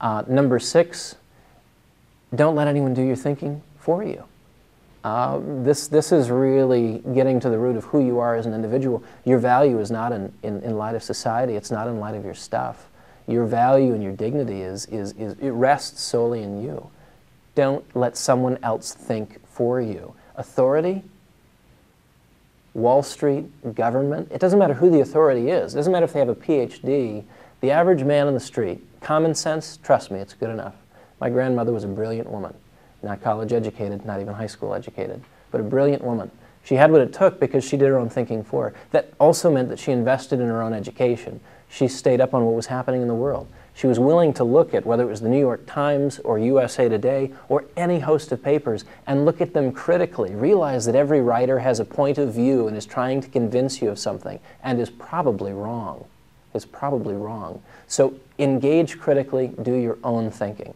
Uh, number six, don't let anyone do your thinking for you. Uh, this, this is really getting to the root of who you are as an individual. Your value is not in, in, in light of society, it's not in light of your stuff. Your value and your dignity is, is, is, it rests solely in you. Don't let someone else think for you. Authority, Wall Street, government, it doesn't matter who the authority is. It doesn't matter if they have a PhD. The average man on the street, common sense, trust me, it's good enough. My grandmother was a brilliant woman not college educated, not even high school educated, but a brilliant woman. She had what it took because she did her own thinking for her. That also meant that she invested in her own education. She stayed up on what was happening in the world. She was willing to look at whether it was the New York Times or USA Today or any host of papers and look at them critically. Realize that every writer has a point of view and is trying to convince you of something and is probably wrong. Is probably wrong. So engage critically, do your own thinking.